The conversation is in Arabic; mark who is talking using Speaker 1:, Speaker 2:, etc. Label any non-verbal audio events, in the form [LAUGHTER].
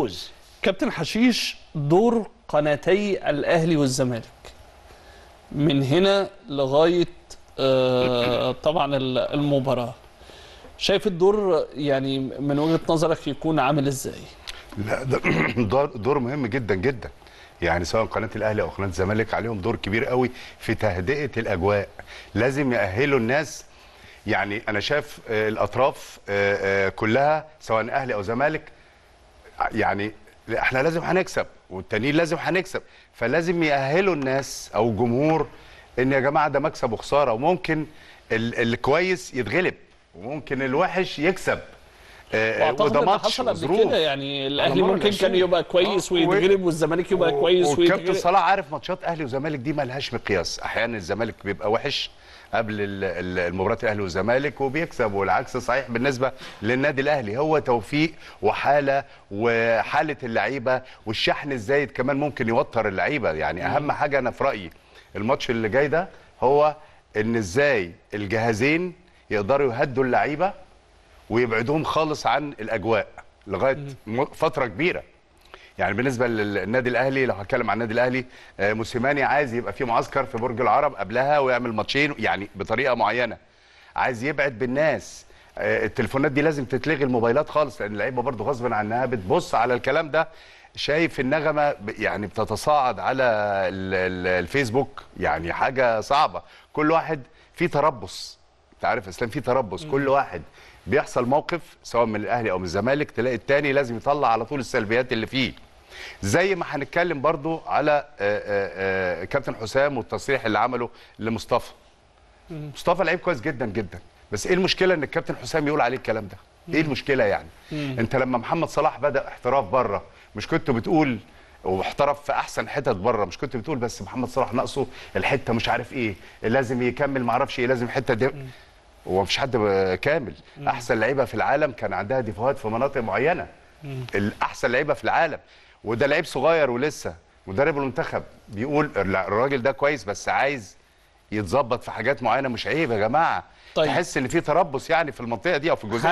Speaker 1: فوز.
Speaker 2: كابتن حشيش دور قناتي الأهلي والزمالك. من هنا لغاية آه، طبعا ال- المباراة. شايف الدور يعني من وجهة نظرك يكون عامل إزاي؟
Speaker 3: لا ده [CLEARS THROAT] دور, مهم جدا جدا. يعني سواء قناة الأهلي أو قناة الزمالك عليهم دور كبير قوي في تهدئة الأجواء. لازم يأهلوا الناس. يعني أنا شايف آه، الأطراف آه، كلها سواء أهلي أو زمالك يعني إحنا لازم هنكسب والتانيين لازم هنكسب. فلازم يأهلوا الناس أو الجمهور ان يا جماعة ده مكسب وخسارة وممكن ال- الكويس يتغلب وممكن الوحش يكسب. وده
Speaker 2: ان
Speaker 3: ماتش
Speaker 2: حصل. كده يعني
Speaker 3: الأهلي
Speaker 2: ممكن كان. يبقى كويس
Speaker 3: آه،
Speaker 2: ويتغلب والزمالك يبقى كويس
Speaker 3: والكابتن
Speaker 2: ويتغلب
Speaker 3: صلاح عارف ماتشات أهلي وزمالك دي ملهاش مقياس أحيانا الزمالك بيبقى وحش قبل ال- ال- المباراة الاهلي والزمالك وبيكسب والعكس صحيح بالنسبة للنادي الأهلي هو توفيق وحالة وحالة اللعيبة والشحن الزايد كمان ممكن يوتر اللعيبة يعني أهم حاجة أنا في رأيي الماتش اللي جاي ده هو إن إزاي الجهازين يقدروا يهدوا اللعيبة ويبعدوهم خالص عن الأجواء لغاية فترة كبيرة. يعني بالنسبة للنادي الأهلي لو هتكلم عن النادي الأهلي آه، موسيماني عايز يبقى في معسكر في برج العرب قبلها ويعمل ماتشين يعني بطريقة معينة. عايز يبعد بالناس. آه، التليفونات دي لازم تتلغي الموبايلات خالص لأن اللعيبة برضو غصب عنها بتبص على الكلام ده. شايف النغمة يعني بتتصاعد على ال- ال- الفيسبوك يعني حاجة صعبة. كل واحد في تربص. انت عارف يا اسلام في تربص. كل واحد بيحصل موقف سواء من الأهلي أو من الزمالك تلاقي التاني لازم يطلع على طول السلبيات اللي فيه. زي ما هنتكلم برضو على آه، آه، آه، كابتن حسام والتصريح اللي عمله لمصطفى. مصطفى لعيب كويس جدا جدا. بس إيه المشكلة إن الكابتن حسام يقول عليه الكلام ده؟ إيه المشكلة يعني؟ أنت لما محمد صلاح بدأ احتراف بره مش كنت بتقول واحترف في أحسن حتت بره مش كنت بتقول بس محمد صلاح ناقصه الحتة مش عارف إيه لازم يكمل ما أعرفش إيه لازم الحتة دي. هو مفيش حد كامل. أحسن لعيبة في العالم كان عندها ديفوهات في مناطق معينة. الاحسن لعيبة في العالم. وده لعيب صغير ولسه. مدرب المنتخب بيقول لا، الراجل ده كويس بس عايز يتظبط في حاجات معينة مش عيب يا جماعة.
Speaker 2: طيب.
Speaker 3: تحس إن في تربص يعني في المنطقة دي أو في الجزء